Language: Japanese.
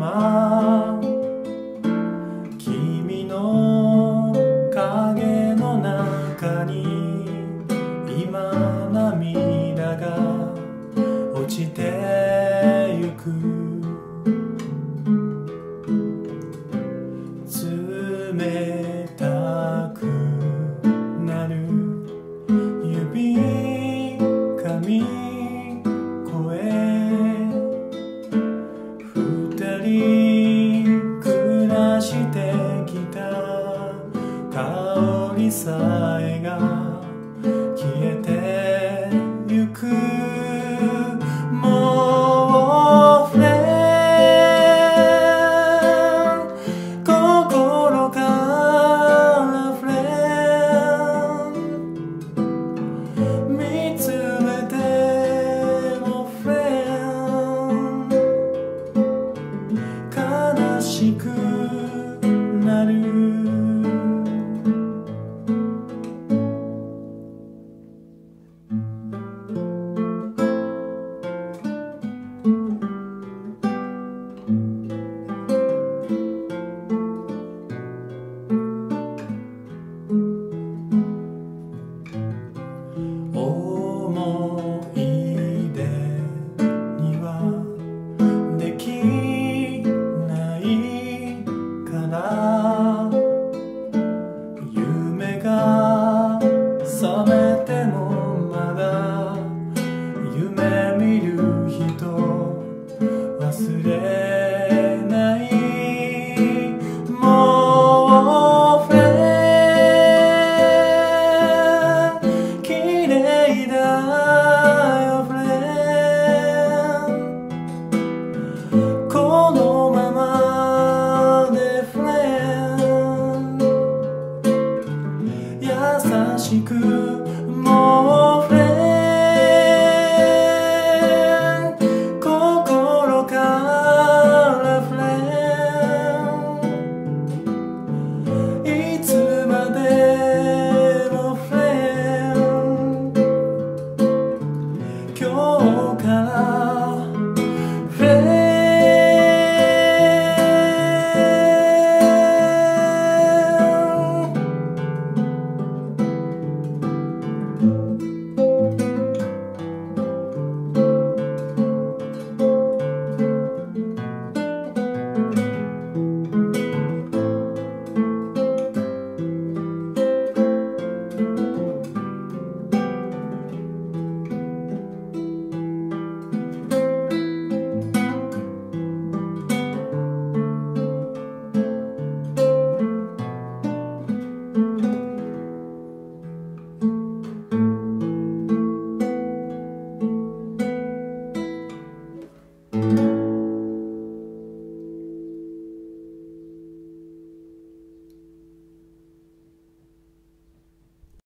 my り暮らしてきた。香りさ she could. めても you.